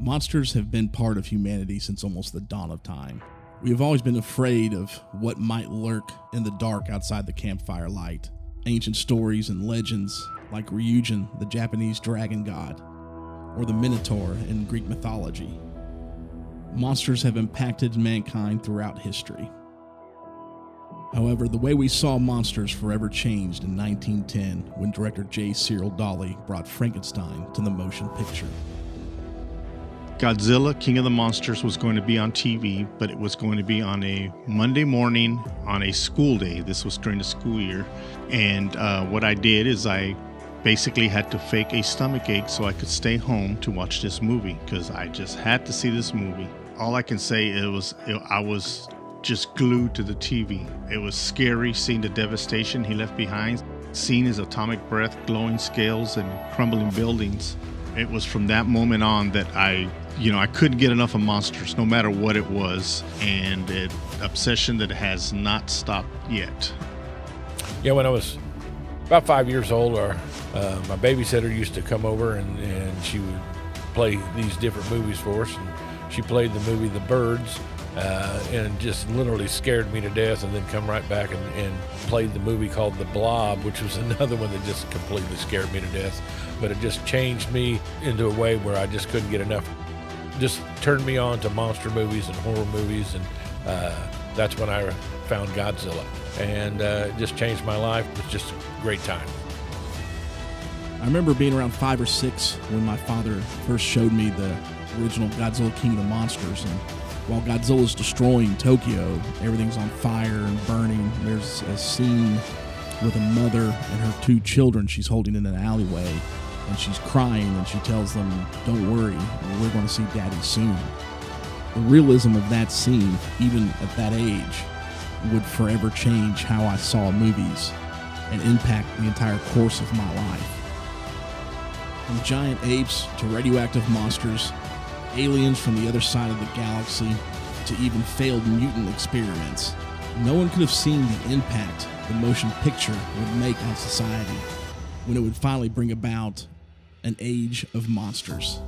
Monsters have been part of humanity since almost the dawn of time. We have always been afraid of what might lurk in the dark outside the campfire light. Ancient stories and legends like Ryujin, the Japanese dragon god, or the Minotaur in Greek mythology. Monsters have impacted mankind throughout history. However, the way we saw monsters forever changed in 1910 when director J. Searle Dawley brought Frankenstein to the motion picture. Godzilla King of the Monsters was going to be on TV, but it was going to be on a Monday morning on a school day. This was during the school year. And uh, what I did is I basically had to fake a stomach ache so I could stay home to watch this movie because I just had to see this movie. All I can say it, I was just glued to the TV. It was scary seeing the devastation he left behind, seeing his atomic breath, glowing scales, and crumbling buildings. It was from that moment on that I you know, I couldn't get enough of monsters, no matter what it was, and an obsession that has not stopped yet. Yeah, when I was about five years old, our, uh, my babysitter used to come over and, and she would play these different movies for us. And she played the movie The Birds uh, and just literally scared me to death, and then come right back and, and played the movie called The Blob, which was another one that just completely scared me to death. But it just changed me into a way where I just couldn't get enough just turned me on to monster movies and horror movies, and uh, that's when I found Godzilla, and uh, it just changed my life. It was just a great time. I remember being around five or six when my father first showed me the original Godzilla King of the Monsters, and while Godzilla's destroying Tokyo, everything's on fire and burning. There's a scene with a mother and her two children she's holding in an alleyway and she's crying and she tells them, Don't worry, we're going to see daddy soon. The realism of that scene, even at that age, would forever change how I saw movies and impact the entire course of my life. From giant apes to radioactive monsters, aliens from the other side of the galaxy, to even failed mutant experiments, no one could have seen the impact the motion picture would make on society when it would finally bring about an age of monsters.